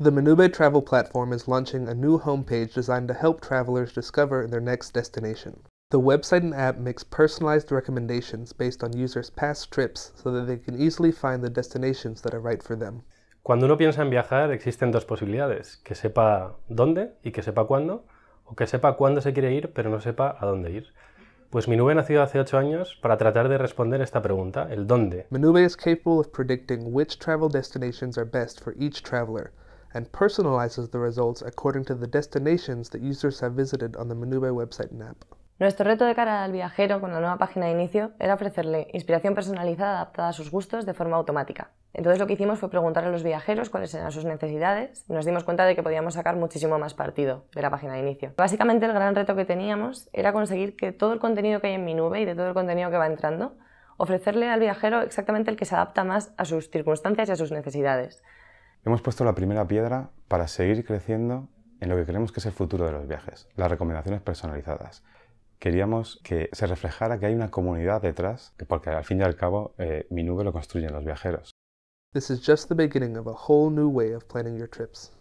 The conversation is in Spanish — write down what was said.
The Manube travel platform is launching a new homepage designed to help travelers discover their next destination. The website and app makes personalized recommendations based on users' past trips so that they can easily find the destinations that are right for them. Cuando uno piensa en viajar existen dos posibilidades, que sepa dónde y que sepa cuándo, o que sepa cuándo se quiere ir pero no sepa a dónde ir. Pues Minube nació hace ocho años para tratar de responder esta pregunta, el dónde. Manube is capable of predicting which travel destinations are best for each traveler and personalizes the results according to the destinations that users have visited on the Manube website and app. Nuestro reto de cara al viajero con la nueva página de inicio era ofrecerle inspiración personalizada adaptada a sus gustos de forma automática. Entonces lo que hicimos fue preguntar a los viajeros cuáles eran sus necesidades y nos dimos cuenta de que podíamos sacar muchísimo más partido de la página de inicio. Básicamente el gran reto que teníamos era conseguir que todo el contenido que hay en mi nube y de todo el contenido que va entrando, ofrecerle al viajero exactamente el que se adapta más a sus circunstancias y a sus necesidades. Hemos puesto la primera piedra para seguir creciendo en lo que creemos que es el futuro de los viajes, las recomendaciones personalizadas. Queríamos que se reflejara que hay una comunidad detrás, porque al fin y al cabo eh, mi nube lo construyen los viajeros. This is just the beginning of a whole new way of planning your trips.